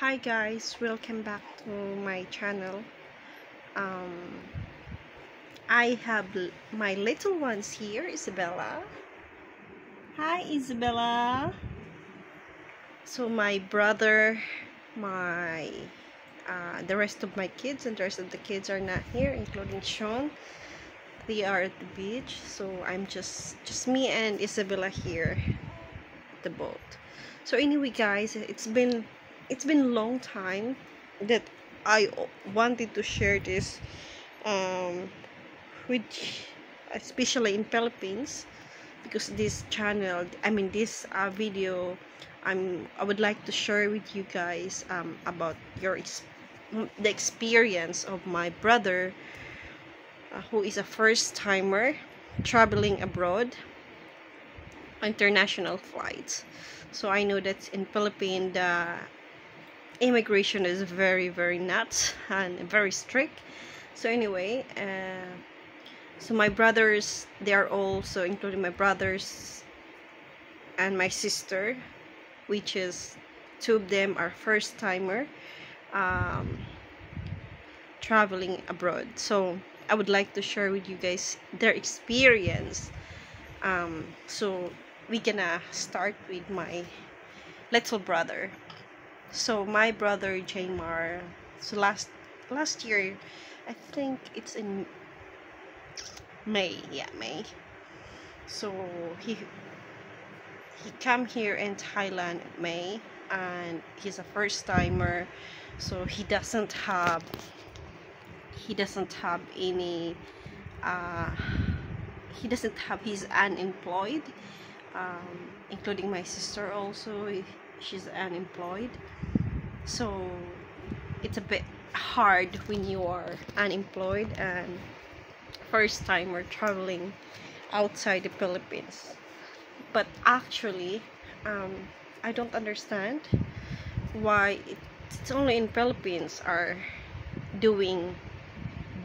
hi guys. Welcome back to my channel. Um i have my little ones here isabella. Hi isabella. So my brother my uh, the rest of my kids and the rest of the kids are not here including sean. They are at the beach. So i'm just just me and isabella here the boat. So anyway guys it's been it's been a long time that I wanted to share this um with especially in Philippines because this channel I mean this uh, video I'm I would like to share with you guys um about your ex- the experience of my brother uh, who is a first timer traveling abroad international flights. So I know that in Philippines the immigration is very very nuts and very strict. So anyway uh, so my brothers they are also including my brothers and my sister which is two of them are first timer um, traveling abroad. So i would like to share with you guys their experience. Um, so we gonna start with my little brother so my brother Jamar so last last year I think it's in May yeah May. So he he come here in Thailand in May and he's a first timer. So he doesn't have he doesn't have any uh he doesn't have he's unemployed um, including my sister also she's unemployed so it's a bit hard when you are unemployed and first timer traveling outside the Philippines. But actually um, I don't understand why it's only in Philippines are doing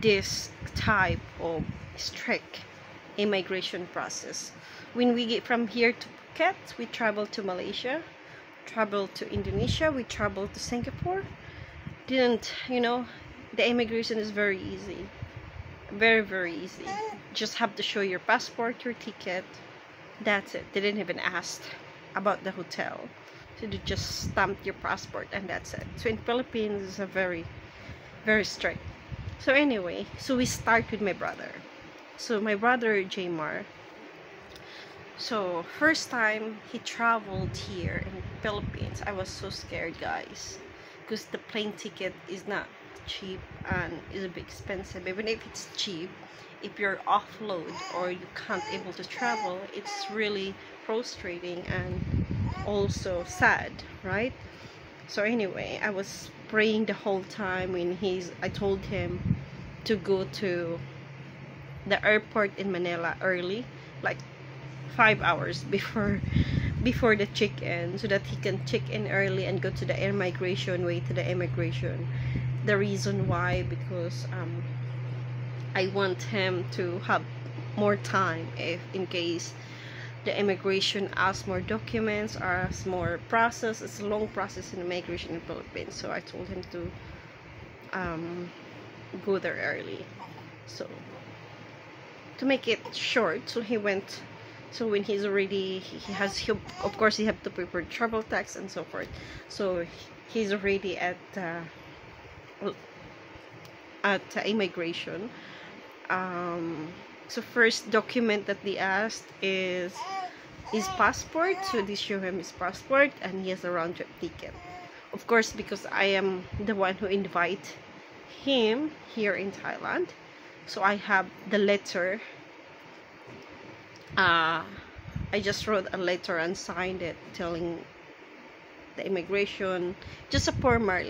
this type of strict immigration process. When we get from here to Phuket we travel to Malaysia travel to Indonesia, we traveled to Singapore. Didn't, you know, the immigration is very easy. Very, very easy. Just have to show your passport, your ticket. That's it. They didn't even ask about the hotel. So they just stamped your passport and that's it. So in Philippines, it's a very, very strict. So anyway, so we start with my brother. So my brother, Jamar, so first time he traveled here in Philippines, I was so scared, guys, because the plane ticket is not cheap and is a bit expensive. Even if it's cheap, if you're offload or you can't able to travel, it's really frustrating and also sad, right? So anyway, I was praying the whole time when he's. I told him to go to the airport in Manila early, like five hours before before the check-in so that he can check in early and go to the immigration way to the immigration the reason why because um, I want him to have more time if in case the immigration asks more documents or asks more process it's a long process in immigration in the Philippines. So I told him to um, go there early. So to make it short so he went so when he's already he has he, of course he have to prepare travel tax and so forth. So he's already at uh, at uh, immigration. Um, so first document that they asked is his passport. So they show him his passport and he has a round trip ticket. Of course because I am the one who invite him here in Thailand. So I have the letter uh, I just wrote a letter and signed it telling the immigration just a formal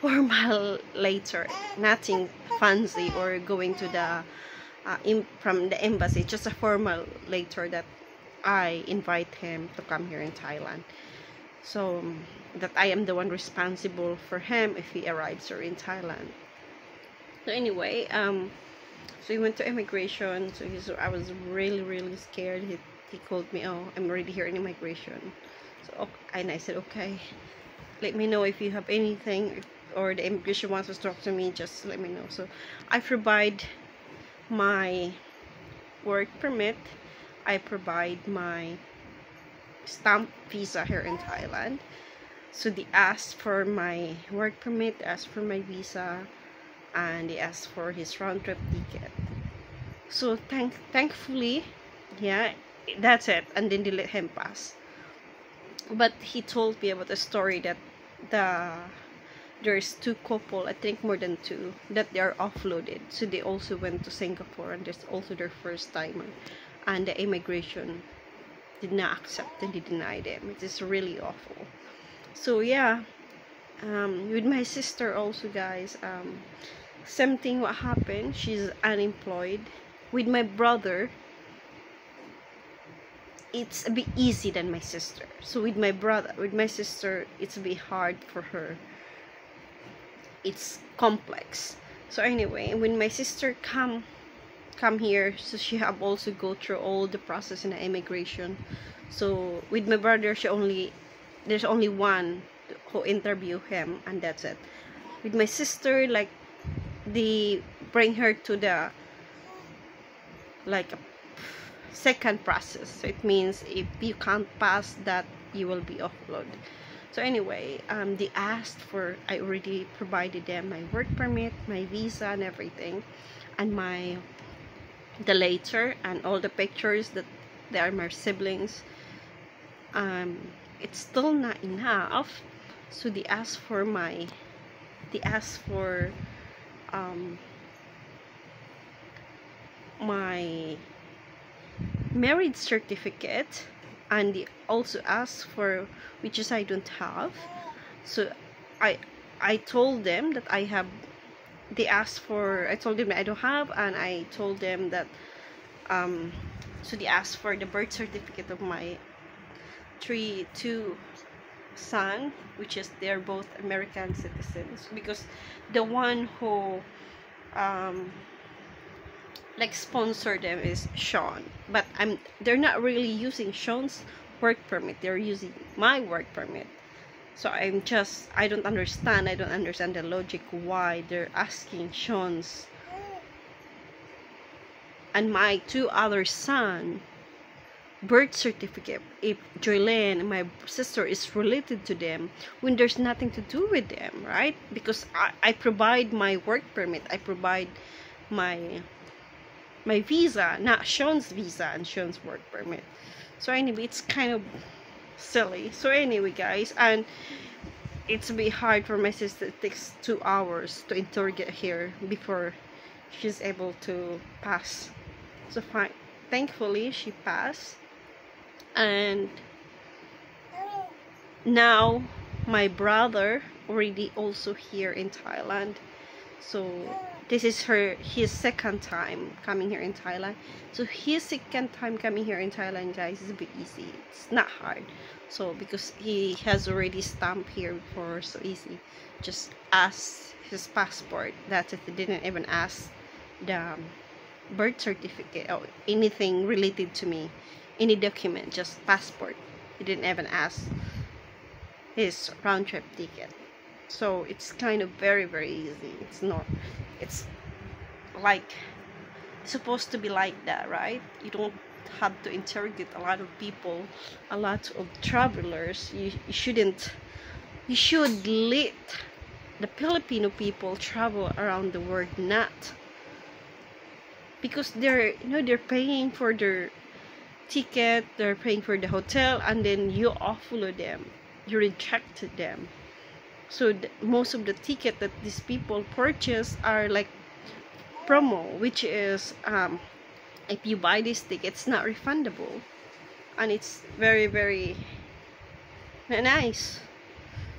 formal letter nothing fancy or going to the uh, in, from the embassy just a formal letter that I invite him to come here in Thailand. So that I am the one responsible for him if he arrives here in Thailand. So anyway um so he went to immigration so he's i was really really scared. He, he called me oh i'm already here in immigration. So okay, and i said okay let me know if you have anything or the immigration wants to talk to me just let me know. So I provide my work permit. I provide my stamp visa here in Thailand. So they asked for my work permit asked for my visa and they asked for his round trip ticket. So thank thankfully yeah that's it. And then they let him pass. But he told me about a story that the there's two couple i think more than two that they are offloaded. So they also went to singapore and there's also their first time. And the immigration did not accept and they denied them it is really awful. So yeah um, with my sister also guys um, same thing what happened. She's unemployed with my brother. It's a bit easy than my sister. So with my brother with my sister it's a bit hard for her. It's complex. So anyway when my sister come come here so she have also go through all the process in the immigration. So with my brother she only there's only one who interview him and that's it. With my sister like they bring her to the like a second process. It means if you can't pass that you will be offloaded so anyway um, they asked for i already provided them my work permit my visa and everything and my the later and all the pictures that they are my siblings. Um, it's still not enough. So they asked for my they asked for um, my marriage certificate and they also asked for which is I don't have. So I I told them that I have they asked for I told them I don't have and I told them that um so they asked for the birth certificate of my three two son which is they're both American citizens because the one who um like sponsor them is Sean. But I'm they're not really using Sean's work permit. They're using my work permit. So I'm just I don't understand I don't understand the logic why they're asking Sean's and my two other son birth certificate. If Joylene my sister is related to them when there's nothing to do with them right? Because I, I provide my work permit. I provide my my visa not Sean's visa and Sean's work permit. So anyway it's kind of silly. So anyway guys and it's a bit hard for my sister. It takes two hours to interrogate here before she's able to pass. So fine. Thankfully she passed and now my brother already also here in Thailand. So this is her his second time coming here in Thailand. So his second time coming here in Thailand guys is a bit easy. It's not hard. So because he has already stamped here before so easy. Just ask his passport. That's it. He didn't even ask the birth certificate or anything related to me any document just passport. He didn't even ask his round trip ticket. So it's kind of very very easy. It's not it's like supposed to be like that right? You don't have to interrogate a lot of people a lot of travelers. You, you shouldn't you should let the filipino people travel around the world not because they're you know they're paying for their ticket they're paying for the hotel and then you offload them. You rejected them. So the, most of the ticket that these people purchase are like promo which is um, if you buy this ticket it's not refundable. And it's very very nice.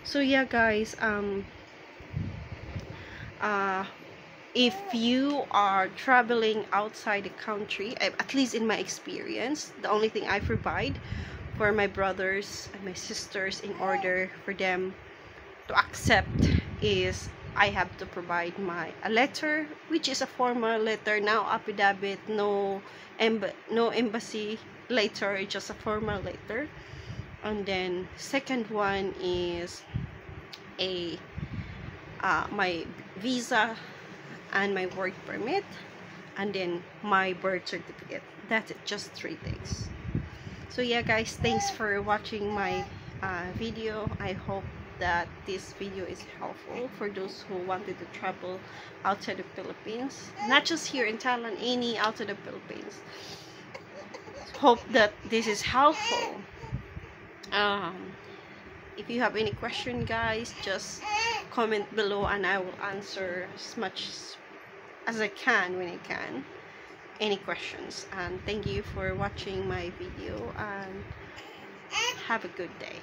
So yeah guys um uh if you are traveling outside the country at least in my experience the only thing i provide for my brothers and my sisters in order for them to accept is I have to provide my a letter which is a formal letter now affidavit no emb no embassy letter it's just a formal letter. And then second one is a uh, my visa and my work permit and then my birth certificate. That's it just three things so yeah guys thanks for watching my uh, video. I hope that this video is helpful for those who wanted to travel outside the Philippines. Not just here in Thailand any outside the Philippines. Hope that this is helpful. Um, if you have any question guys just comment below and I will answer as much as I can when I can. Any questions? And thank you for watching my video and have a good day